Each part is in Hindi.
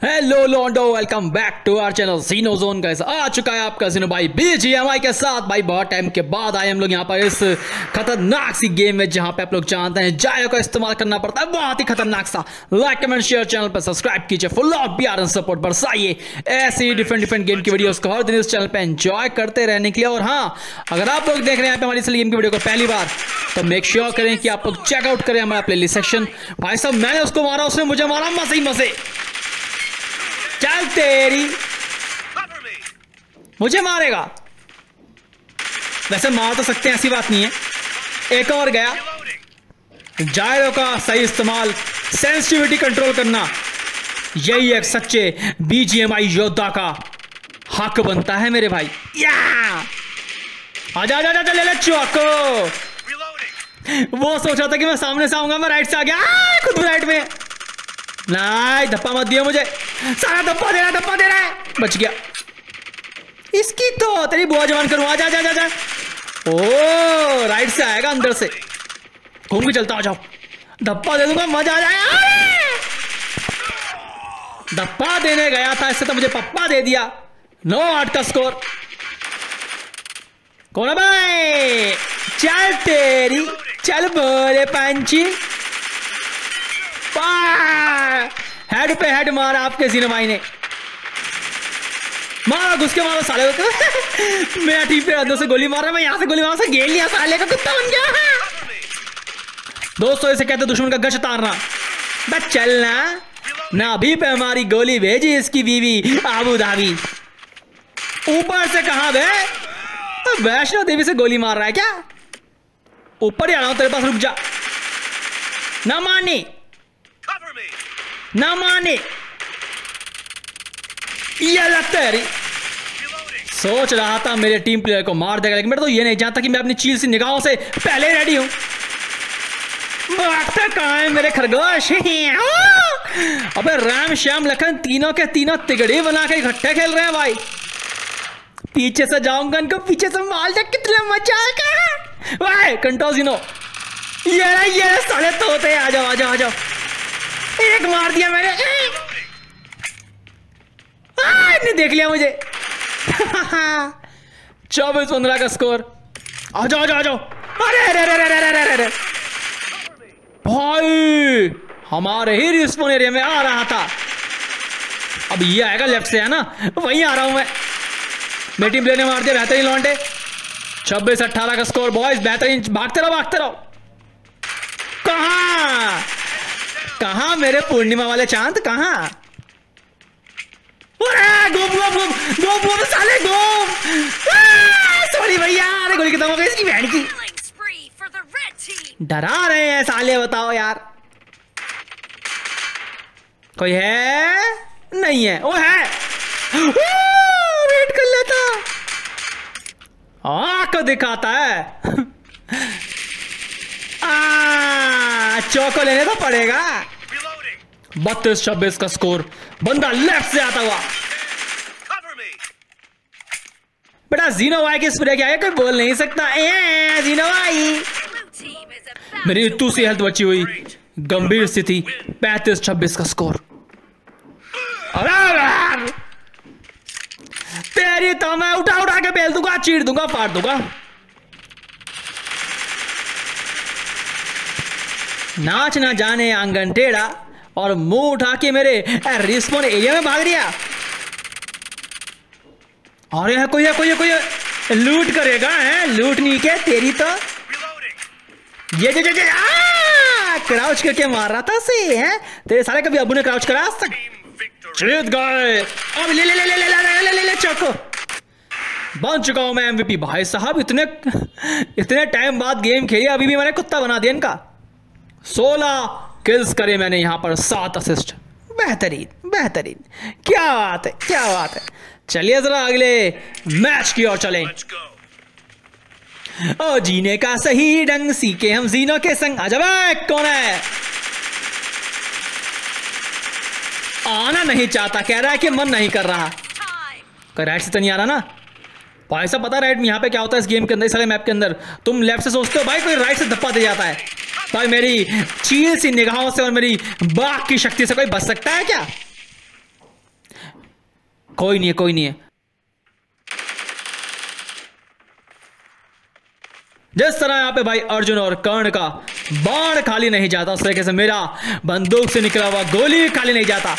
Hello लोंडो welcome back to our channel Gino zone का आ चुका है आपका जीनो भाई बीजीएमआई के साथ। भाई, बहुत टाइम के बाद आए हम लोग यहाँ पर इस खतरनाक सी गेम में, जहाँ पे आप लोग जानते हैं, जायो का इस्तेमाल करना पड़ता है। बहुत ही खतरनाक सा। लाइक कमेंट शेयर चैनल पर सब्सक्राइब कीजिए। फुल ऑफ़ प्यार एंड सपोर्ट बरसाइए ऐसी डिफरेंट डिफरेंट गेम की वीडियोस को हर दिन इस चैनल पर एंजॉय करते रहने के लिए। और हाँ अगर आप लोग देख रहे हैं हमारी इस गेम की वीडियो को पहली बार तो मेक श्योर करें कि आप लोग चेकआउट करें हमारा प्ले सेक्शन भाई साहब, मैंने उसको मारा, उसने मुझे मारा। ही मसे चल तेरी। मुझे मारेगा। वैसे मार तो सकते हैं, ऐसी बात नहीं है। एक और गया। जायरो का सही इस्तेमाल सेंसिटिविटी कंट्रोल करना। यही एक सच्चे बीजीएमआई योद्धा का हक बनता है मेरे भाई। या आजा आजा ले ले वो सोचा था कि मैं सामने से आऊँगा, मैं राइट से आ गया। खुद राइट में। नहीं, धप्पा मत दिया मुझे। सारा धप्पा दे रहा धप्पा दे रहा है। बच गया। इसकी तो तेरी बुआ जवान करूँ। जा जा जा जा। ओ राइट से आएगा अंदर से। घूम के चलता आ जाओ। धप्पा दे दूँगा, मज़ा आ जाएगा धप्पा देने गया था, इससे तो मुझे पप्पा दे दिया। नो आठ का स्कोर कौन है भाई? चल तेरी, चल बोले पंची हेड पे हेड मारा आपके सिनेमाई ने। मारा घुस के मारो साले को। मेरा टीम पे अंदर से गोली मार रहा मैं यहाँ से गोली मार से गेल लिया साले का, कुत्ता बन गया। दोस्तों, इसे कहते दुश्मन का गश तारना। बस चलना ना। अभी पे हमारी गोली भेजी इसकी बीवी, आबू धाबी। ऊपर से कहा बे? तो वैष्णो देवी से गोली मार रहा है क्या? ऊपर ही आ रहा हूँ, तेरे पास रुक जा। ना मानी ना माने सोच रहा था मेरे टीम प्लेयर को मार देगा, लेकिन मैं तो ये नहीं जानता कि मैं अपनी चील सी निगाहों से पहले रेडी हूँ। कहा है मेरे खरगोश? अबे राम श्याम लखन तीनों के तीनों तिगड़ी बना के इकट्ठे खेल रहे हैं भाई। पीछे से जाऊँगा इनको, पीछे से माल जा कितना मज़ा आएगा। कंटोजिनो ये ये साले तोते, आ जाओ आ जाओ आ जाओ। एक मार दिया मैंने। ने देख लिया मुझे। चौबीस पंद्रह का स्कोर आ जाओ आ जाओ अरे अरे अरे अरे अरे अरे अरे। भाई, हमारे ही रिस्पोन एरिया में आ रहा था। अब ये आएगा लेफ़्ट से, है ना? वहीं आ रहा हूँ मैं। मेरी टीम प्लेयर ने मार दिया बेहतरीन लौंडे। छब्बीस अट्ठारह का स्कोर बॉयज़ बेहतरीन। भागते रहो भागते रहो। कहा? कहा मेरे पूर्णिमा वाले चाँद? कहा? गोप गोप गोप गोप गोप साले गोप। सॉरी भैया अरे गोली खत्म हो गई इसकी बहन की। डरा रहे हैं साले बताओ यार। कोई है? नहीं है। वो है। वेट कर लेता। आँख दिखाता है। आ, चौको लेने तो पड़ेगा। बत्तीस छब्बीस का स्कोर बंदा लेफ़्ट से आता हुआ। बेटा जीनो भाई की स्प्रे क्या है कोई बोल नहीं सकता। ए जीनो वाई मेरी इतू सी हेल्थ बची हुई। गंभीर स्थिति पैंतीस छब्बीस का स्कोर। तेरी तो मैं उठा उठा के बेल दूँगा चीर दूँगा फाड़ दूँगा। नाच ना जाने आँगन टेढ़ा। और मुँह उठा के मेरे रिस्पोन एरिया में भाग रिया और यह कोई है कोई है कोई है। लूट करेगा, है? लूट नहीं के तेरी तो। ये जे जे जे क्राउच करके मार रहा था से है? तेरे सारे कभी अबू ने क्राउच करा? आज तक। जीत गए। अब ले ले ले ले ले ले ले ले ले, चौको। बन चुका हूँ मैं एमवीपी भाई साहब, इतने इतने टाइम बाद गेम खेली, अभी भी मैंने कुत्ता बना दिया इनका। सोलह किल्स करे मैंने यहाँ पर सात असिस्ट। बेहतरीन बेहतरीन। क्या बात है क्या बात है। चलिए जरा अगले मैच की ओर चलें। ओ जीने का सही ढंग सीखे हम जीनो के संग। आ जाए कौन है? आना नहीं चाहता कह रहा है कि मन नहीं कर रहा। राइट से तो नहीं आ रहा ना? भाई साहब पता राइट यहाँ पे क्या होता है इस गेम के अंदर इस सारे मैप के अंदर? तुम लेफ़्ट से सोचते हो भाई कोई राइट से धप्पा दे जाता है। भाई मेरी चील सी निगाहों से और मेरी बाघ की शक्ति से कोई बच सकता है क्या? कोई नहीं है, कोई नहीं है। जिस तरह यहाँ पे भाई अर्जुन और कर्ण का बाण खाली नहीं जाता, उस तरीके से मेरा बंदूक से निकला हुआ गोली खाली नहीं जाता।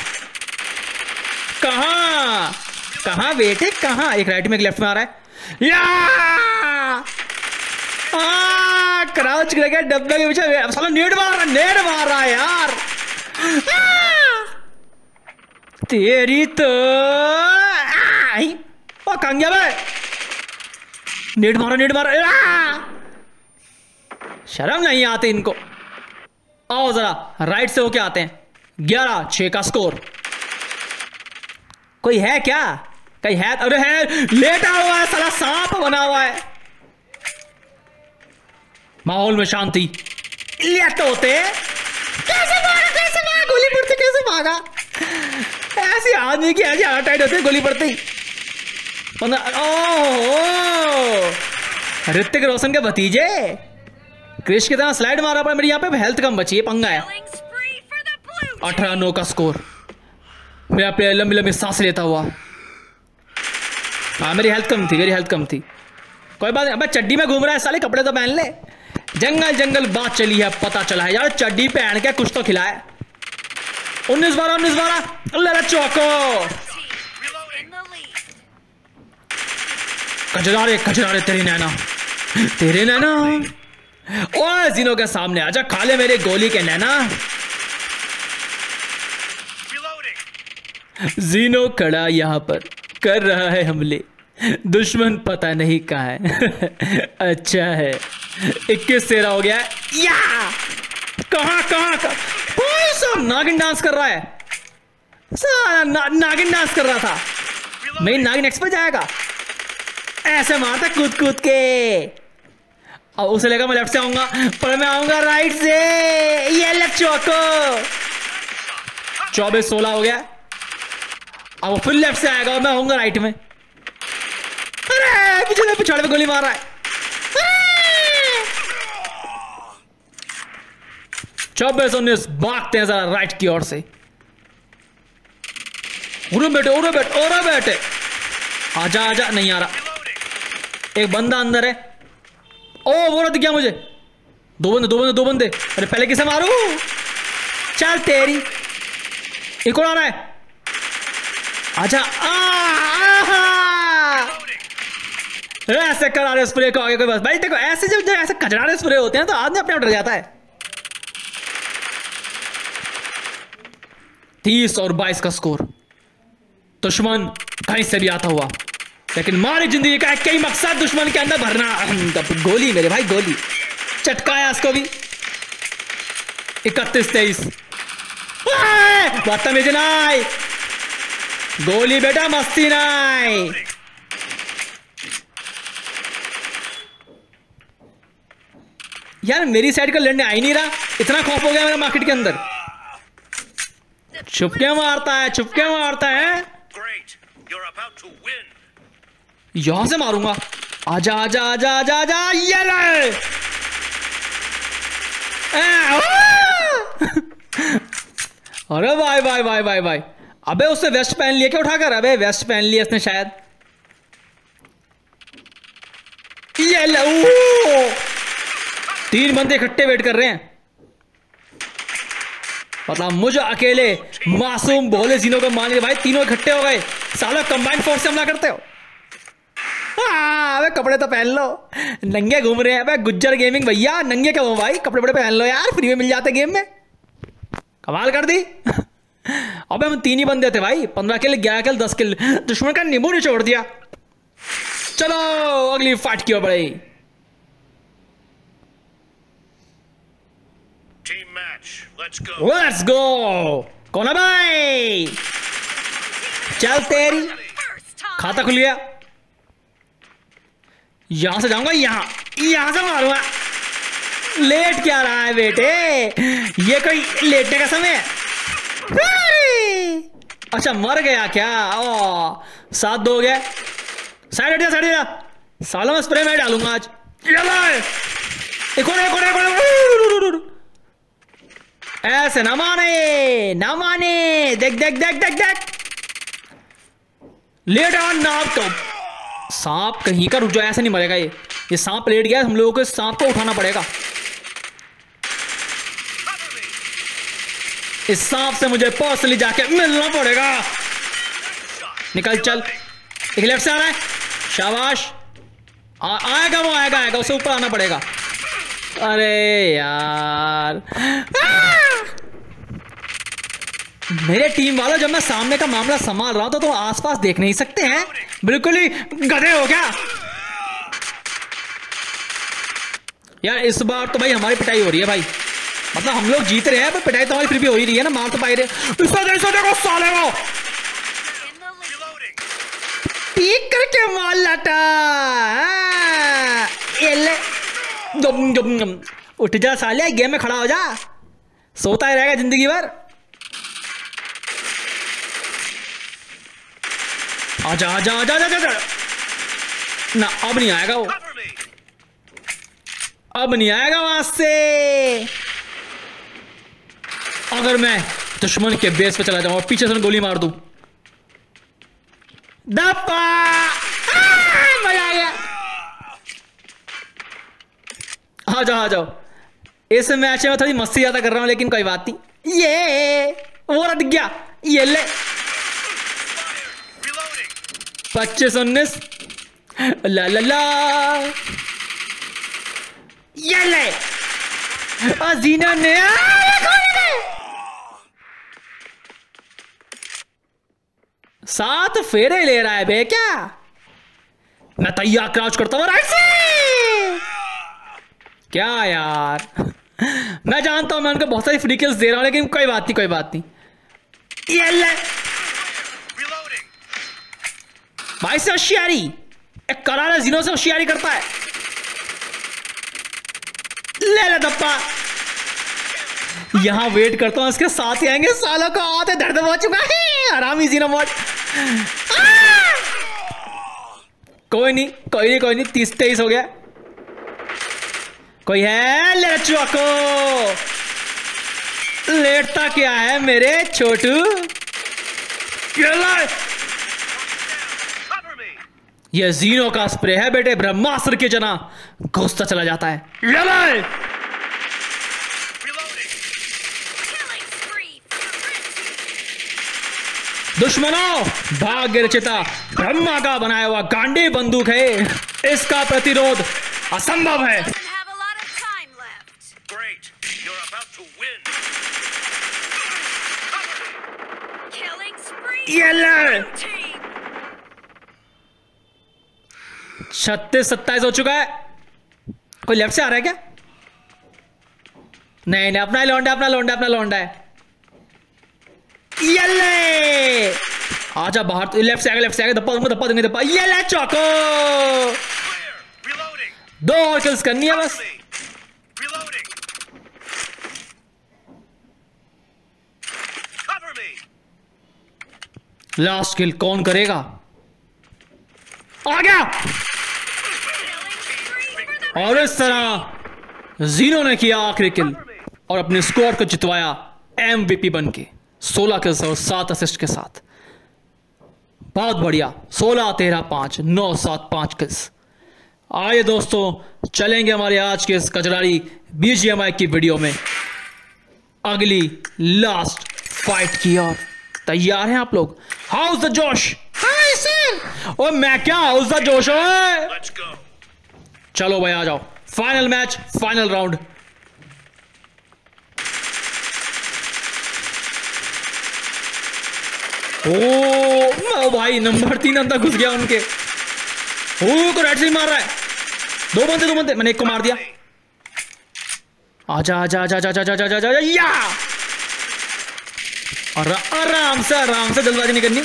कहा? कहा बेटे, कहा? एक राइट में एक लेफ़्ट में आ रहा है। या! क्राउच करके डब्बे के पीछे साला नेट मार रहा नेट मार रहा यार तेरी तो ओ कंगे भाई नेट मारो नेट मारो शर्म नहीं आती इनको आओ जरा राइट से होके आते हैं ग्यारह छह का स्कोर कोई है क्या कहीं है अरे है लेटा हुआ है साला सांप बना हुआ है माहौल में शांति होते कैसे भागा कैसे भागा गोली पड़ती, कैसे भागा ऐसे आदमी की ऐसी हार्ट अटैक होती है, गोली पड़ती। ओह, ऋतिक रोशन के भतीजे। क्रिश की तरह स्लाइड मारा पर मेरी यहाँ पे? हेल्थ कम बची है पंगा है। अठारह नौ का स्कोर मेरा प्लेयर लंबी लंबी सांस लेता हुआ। हाँ मेरी हेल्थ कम थी, मेरी हेल्थ कम थी। कोई बात नहीं, अबे चड्डी में घूम रहा है, साले कपड़े तो पहन ले। जंगल जंगल बात चली है, पता चला है। यार, चड्डी पहन के कुछ तो खिलाए उन्नीस बारह उन्नीस बारह। ले चौको. कचरारे कचरारे तेरी नैना। तेरे नैना। ओए, जीनो के सामने आजा खा ले मेरे गोली के नैना। जीनो खड़ा यहाँ पर कर रहा है हमले। दुश्मन पता नहीं कहाँ है। अच्छा है। इक्कीस तेरह हो गया। या! कहाँ कहाँ कहाँ? नागिन डांस कर रहा है। साला ना, नागिन डांस कर रहा था। मेरी नागिन एक्सपर्ट जाएगा। ऐसे मारता कूद कूद के। अब उसे लेकर मैं लेफ़्ट से आऊँगा। पर मैं आऊँगा राइट से। ये ले चौको। चौबीस सोलह हो गया। अब वो फिर लेफ़्ट से आएगा और मैं आऊँगा राइट में। पीछे से पिछाड़े पे गोली मार रहा है चौबीस उन्नीस भागते हैं जरा राइट की ओर से उरे बेटे उरे बेटे उरे बेटे आजा आजा नहीं आ रहा एक बंदा अंदर है। ओ वो दिख गया मुझे। दो बंदे दो बंदे दो बंदे। अरे पहले किसे मारू? चल तेरी। एक और आ रहा है। आजा आ, ऐसे करारे स्प्रे को आगे कोई बस भाई देखो, ऐसे जब जब ऐसे कचरारे स्प्रे होते हैं तो आदमी अपने डर जाता है। तीस और बाईस का स्कोर दुश्मन कहीं से भी आता हुआ। लेकिन मारी ज़िंदगी का एक ही मकसद, दुश्मन के अंदर भरना। गोली मेरे भाई, गोली। चटकाया उसको भी। इकतीस, तेईस। बदतमीजी नाई गोली बेटा, मस्ती नाई। यार मेरी साइड का लड़ने आ ही नहीं रहा। इतना खौफ हो गया मेरा मार्केट के अंदर। छुपके मारता है छुपके मारता है. यहाँ से मारूँगा। आजा आजा आजा आजा आजा ये! अरे भाई भाई भाई भाई भाई। अबे उससे वेस्ट पहन लिया क्या उठाकर? अबे वेस्ट पहन लिया उसने शायद। ये ले ओ! तीन बंदे इकट्ठे वेट कर रहे हैं। मतलब मुझे अकेले मासूम भोले जीनों को मान भाई तीनों इकट्ठे हो गए। सालों कंबाइंड फोर्स से हमला करते हो। हाँ, अबे कपड़े तो पहन लो। नंगे घूम रहे हैं। अबे गुज्जर गेमिंग भैया नंगे क्या हो भाई? कपड़े बड़े पहन लो यार फ्री में मिल जाते गेम में। कमाल कर दी। अबे हम तीन ही बंदे थे भाई। पंद्रह किल ग्यारह किल दस किल। दुश्मन का नींबू नहीं छोड़ दिया। चलो अगली फाइट की ओर बढ़े Team match. Let's go. Let's go कौन भाई? चल तेरी। खाता खुल गया। यहाँ से जाऊँगा यहाँ। यहाँ से मारूँगा। लेट क्या रहा है बेटे? ये कोई लेटने का समय है? अच्छा मर गया क्या? ओ सात दो हो गया। साइड हट हट सालों में स्प्रे में डालूँगा आज। एक और एक और, एक और ऐसे ना माने ना माने देख देख देख देख देख। लेट ऑन नाव तो। सांप कहीं का रुक जाए ऐसे नहीं मरेगा ये। ये सांप लेट गया, हम लोगों को सांप को उठाना पड़ेगा। इस सांप से मुझे पर्सनली जाके मिलना पड़ेगा। निकल, चल। एक लेफ़्ट से आ रहा है। शाबाश। आएगा वो, आएगा आएगा, उसे ऊपर आना पड़ेगा। अरे यार। आ! मेरे टीम वालों जब मैं सामने का मामला संभाल रहा हूँ तो आसपास देख नहीं सकते हैं। बिल्कुल ही गधे हो क्या? यार इस बार तो भाई हमारी पिटाई हो रही है भाई। मतलब हम लोग जीत रहे हैं पर पिटाई तो हमारी फिर भी हो ही रही है ना मार तो पाई रहे। इसको देखो देखो साले. Reloading. पीक करके मार लाटा हाँ, जम जम जम। उठ जा साले गेम में खड़ा हो जा। सोता ही रहेगा ज़िंदगी भर। आजा आजा आजा आजा आजा। ना अब नहीं आएगा वो। अब नहीं आएगा वहाँ से। अगर मैं दुश्मन के बेस पे चला जाऊँ और पीछे से गोली मार दू। आ, मज़ा आ गया। आ जाओ आ जाओ। इस मैच में थोड़ी मस्ती ज़्यादा कर रहा हूँ लेकिन कोई बात नहीं। ये वो रट गया। ये ले. पच्चीस, उन्नीस। ला ला ला। ये ले। और जीना ने? सात फेरे ले रहा है बे, क्या? मैं तैयार क्राउच करता हूँ राइट से क्या यार? मैं जानता हूँ, मैं उनको बहुत सारी फ्री किल्स दे रहा हूँ, लेकिन कोई बात नहीं, कोई बात नहीं। ये ले। भाई से होशियारी एक करारा जिनों से होशियारी करता है। ले ले दप्पा। यहाँ वेट करता हूँ, इसके साथ ही आएँगे। सालों को आते दर्द हो चुका है। आरामी जीनो मोड! कोई नहीं कोई नहीं कोई नहीं, तीस तेईस हो गया। कोई है? ले चौको लेटता क्या है मेरे छोटू ये ले Cover me. ये जीनो का स्प्रे है बेटे ब्रह्मास्त्र के जना। घुसता चला जाता है. दुश्मनों भाग्य रचिता ब्रह्मा का बनाया हुआ गांडी बंदूक है। इसका प्रतिरोध असंभव है। Have a lot of time left. Great. You're about to win. Cover me. Killing spree ये ले for team. छत्तीस सत्ताईस हो चुका है। कोई लेफ़्ट से आ रहा है क्या? नहीं नहीं, अपना लौंडा अपना लौंडा अपना लौंडा है। ये आजा बाहर तो लेफ़्ट से आगे लेफ़्ट से आगे, धप्पा दूँगा धप्पा दूँगा, धप्पा। ये ले चौको! दो और किल्स करनी है बस. लास्ट किल कौन करेगा? आ गया! और इस तरह जीनो ने किया आखिरी किल और अपने स्कोर को जितवाया एमवीपी बन के 16 किल्स और सात असिस्ट के साथ। बहुत बढ़िया 16 13 5 9 7 5 किल्स आइए दोस्तों चलेंगे हमारे आज के इस कचरारी बीजीएमआई की वीडियो में। अगली लास्ट फाइट की ओर। तैयार हैं आप लोग? हाउस द जोश हाय सर ओ मैं क्या हाउस द जोश है Let's go. चलो भाई, आ जाओ। फाइनल मैच फाइनल राउंड ओ भाई नंबर तीन अंदर घुस गया उनके। ओ, को राइट से मार रहा है। दो बंदे दो बंदे। मैंने एक को मार दिया। आजा आजा आजा आजा आजा आजा आजा, या! और आराम से आराम से जल्दबाजी नहीं करनी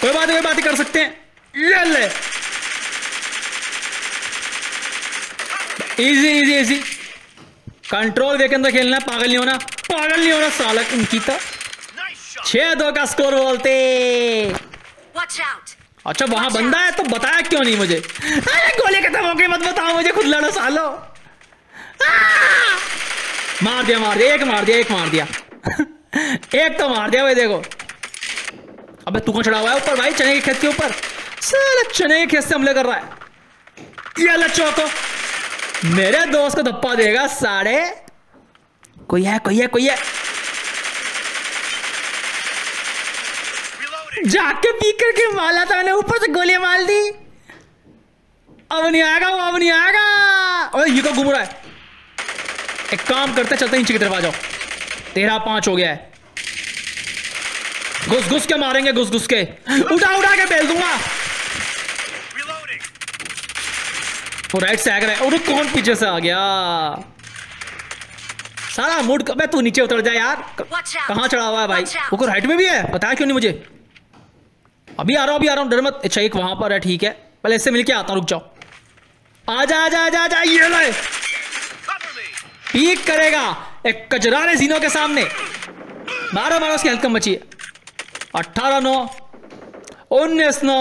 कोई बात कोई बात कर सकते हैं। ये ले। इजी इजी इजी कंट्रोल वे के अंदर खेलना है, पागल नहीं होना। पागल नहीं होना सालक इनकी तो. छह दो का स्कोर बोलते। अच्छा वहाँ बंदा है तो बताया क्यों नहीं मुझे? अरे गोली खत्म हो गई मत बताओ मुझे खुद लड़ो सालो। मार दिया मार दिया एक मार दिया एक मार दिया। एक तो मार दिया भाई देखो। अबे तू कौन चढ़ा हुआ है ऊपर भाई? चने के खेत के ऊपर। साला चने के खेत से हमले कर रहा है। ये चौको। मेरे दोस्त को धप्पा देगा साढ़े कोई है कोई है कोई है। जाके पी करके माला था मैंने ऊपर से गोलियाँ मार दी। अब नहीं आएगा, वो अब नहीं आएगा। ओए, ये तो घूम रहा है? एक काम करते चलते नीचे की तरफ़ आ जाओ। तेरह पाँच हो गया है। घुस घुस के मारेंगे घुस घुस के। उठा उठा के बेल दूँगा। वो राइट से आ गया। और कौन पीछे से आ गया? सारा मूड मैं तू नीचे उतर जा यार। कहाँ चढ़ा हुआ है भाई. वो राइट में भी है? बताया क्यों नहीं मुझे? अभी आ रहा हूँ अभी आ रहा हूँ। डर मत। अच्छा एक वहाँ पर है ठीक है। पहले इससे मिलके आता हूँ रुक जाओ। आजा आजा आजा आजा ये ले। Cover me. पीक करेगा। एक कचरा ने जीनों के सामने। मारो मारो उसकी हेल्थ कम बची है। अट्ठारह नौ। उन्नीस नौ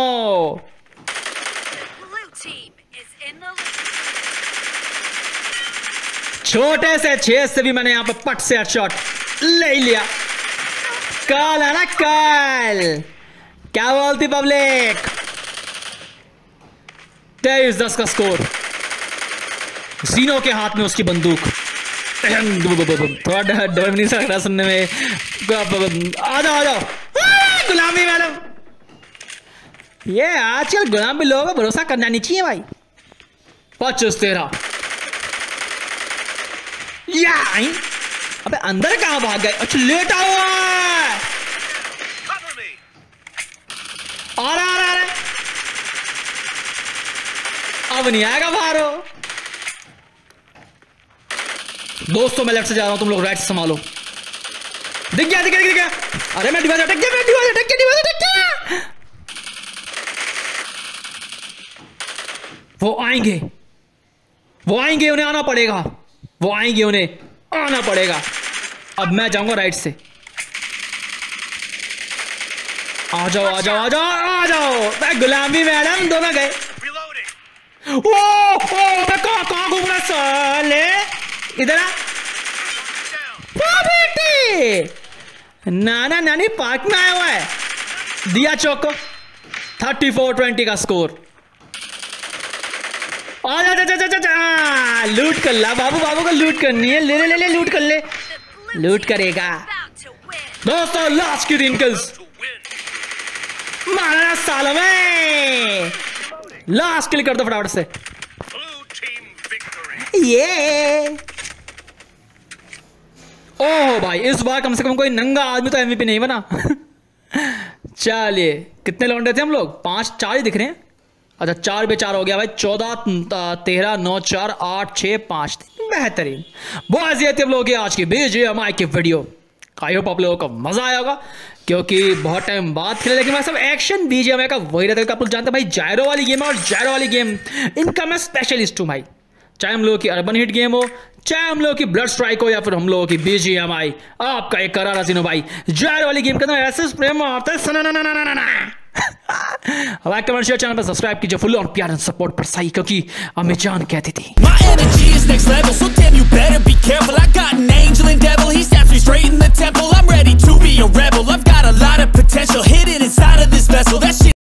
Blue team is in the lead. छोटे से छह से भी मैंने यहाँ पर पट से शॉट ले लिया। कल है ना कल। क्या बोलती पब्लिक तेईस दस का स्कोर जीनो के हाथ में उसकी बंदूक। थोड़ा डर नहीं लग रहा सुनने में। आ जाओ आ जाओ गुलामी मैडम। ये आजकल गुलामी लोगों पर भरोसा करना नहीं चाहिए भाई। पच्चीस तेरह। आई। अबे अंदर कहाँ भाग गए? अच्छा लेटा हुआ है आ रहा रहा, अब नहीं आएगा बाहर दोस्तों मैं लेफ़्ट से जा रहा हूँ तुम लोग राइट से संभालो। दिख गया दिख गया दिख गया। अरे मैं डिवाइस अटक गया मैं डिवाइस अटक गया डिवाइस अटक गया वो आएँगे। वो आएँगे उन्हें आना पड़ेगा। वो आएँगे उन्हें आना पड़ेगा। अब मैं जाऊँगा राइट से। आ जाओ आ जाओ आ जाओ आ जाओ। मैं गुलामी मैडम, दोनों गए. ओ ओ घूम रहा साले। इधर आ। बेटे। नाना, नानी, पार्क में आया हुआ है। दिया चौको। थर्टी फोर ट्वेंटी का स्कोर। आ जा जा जा जा जा। लूट कर ला। बाबू बाबू को लूट करनी है। ले ले ले ले, लूट कर ले। लूट करेगा. दोस्तों, लास्ट की रिंकल्स। मारा सालों में। लास्ट किल कर दो फटाफट से। ये। ओह भाई, इस बार कम से कम कोई नंगा आदमी तो एमवीपी नहीं बना। चलिए, कितने लौंडे थे हम लोग? पाँच, चार ही दिख रहे हैं। अच्छा चार पे चार हो गया भाई। चौदह तेरह, नौ, चार, आठ छः पाँच। बेहतरीन। बॉयज़ ये थे हम लोगों की आज की बीजे हमारे की वीडियो। आई होप आप लोगों को मज़ा आया होगा, क्योंकि बहुत टाइम बाद खेले, लेकिन मैं सब एक्शन बीजे का, वही रहता है आप लोग जानते हैं भाई, जायरो वाली गेम और जायरो वाली गेम इनका मैं स्पेशलिस्ट हूँ भाई। चाहे हम लोगों की अर्बन हिट गेम हो, चाहे हम लोगों की ब्लड स्ट्राइक हो, या फिर हम लोगों की बीजीएमआई आपका एक करारा सीनो भाई। जायर वाली गेम के अंदर ऐसे स्प्रे मारते हैं। लाइक कमेंट शेयर चैनल पर सब्सक्राइब कीजिए फुल और प्यार सपोर्ट पर सही क्योंकि अम्मी जान कहती थी My energy is next level, so damn you better be careful. I got an angel and devil, he snaps me straight in the temple. I'm ready to be a rebel. I've got a lot of potential hidden inside of this vessel. That shit.